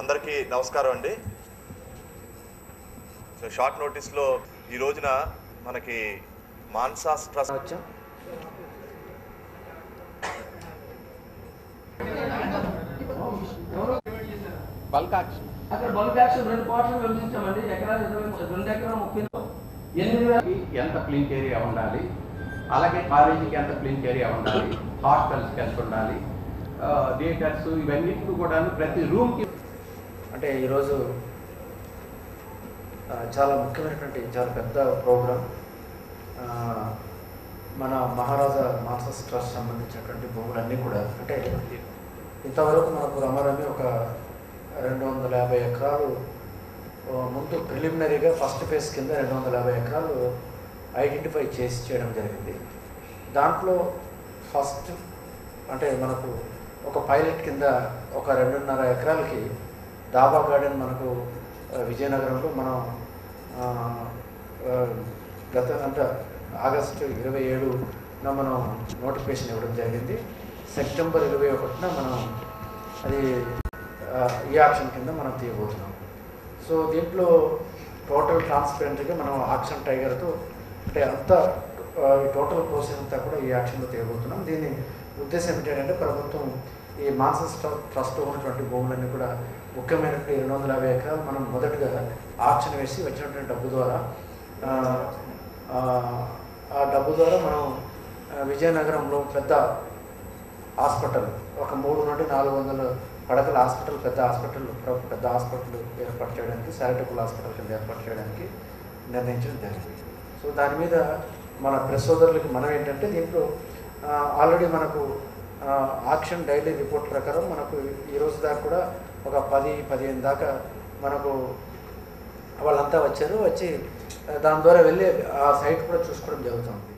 అందరికీ నమస్కారం అండి. సో షార్ట్ నోటీస్లో ఈ రోజున మనకి మాన్సాస్ ట్రస్ట్ బల్క్ బల్క్ రెండు రెండు ముప్పై ఎంత క్లీన్ ఏరియా ఉండాలి? అలాగే కాలేజీకి ఎంత ప్లింక్ ఏరియా ఉండాలి హాస్టల్స్కి ఎంత ఉండాలి థియేటర్స్ ఇవన్నింటికి కూడా ప్రతి రూమ్కి అంటే ఈరోజు చాలా ముఖ్యమైనటువంటి చాలా పెద్ద ప్రోగ్రాం. మన మహారాజా మాస్టర్స్ ట్రస్ట్ సంబంధించినటువంటి భూములన్నీ కూడా అంటే ఇంతవరకు మనకు రమారమి ఒక రెండు వందల యాభై ఎకరాలు ముందు ప్రిలిమినరీగా ఫస్ట్ ఫేజ్ కింద రెండు వందల యాభై ఎకరాలు ఐడెంటిఫై చేసి చేయడం జరిగింది. దాంట్లో ఫస్ట్ అంటే మనకు ఒక పైలట్ కింద ఒక రెండున్నర ఎకరాలకి దాబా గార్డెన్ మనకు విజయనగరంలో మనం గత అంటే ఆగస్టు ఇరవై ఏడున మనం నోటిఫికేషన్ ఇవ్వడం జరిగింది. సెప్టెంబర్ ఇరవై ఒకటిన మనం అది ఈ ఆప్షన్ కింద మనం తీయబోతున్నాం. సో దీంట్లో టోటల్ ట్రాన్స్పరెంట్గా మనం ఆక్షన్ టైగర్తో అంటే అంతా ఈ టోటల్ ప్రాసెస్ అంతా కూడా ఈ యాక్షన్లో తీయబోతున్నాం దీని ఉద్దేశం ఏంటంటే ప్రభుత్వం ఈ మాన్సస్ ట్రస్ట్ ఉన్నటువంటి భూములన్నీ కూడా ముఖ్యమైనటువంటి రెండు వందల యాభై ఎకరాలు మనం మొదటగా ఆక్షన్ వేసి వచ్చినటువంటి డబ్బు ద్వారా ఆ, డబ్బు ద్వారా మనం విజయనగరంలో పెద్ద హాస్పిటల్ ఒక మూడు నుండి నాలుగు వందల పడకల హాస్పిటల్ పెద్ద హాస్పిటల్ ప్ర- పెద్ద హాస్పిటల్ ఏర్పాటు చేయడానికి శారిటబుల్ హాస్పిటల్ కింద ఏర్పాటు చేయడానికి నిర్ణయించడం జరిగింది. సో దాని మీద మన ప్రెస్ సోదరులకి మనం ఏంటంటే దీంట్లో ఆల్రెడీ మనకు ఆక్షన్ డైలీ రిపోర్ట్ ప్రకారం మనకు ఈ రోజు దాకా కూడా ఒక పది పదిహేను దాకా మనకు వాళ్ళంతా వచ్చారు వచ్చి దాని ద్వారా వెళ్ళి ఆ సైట్ కూడా చూసుకోవడం జరుగుతుంది.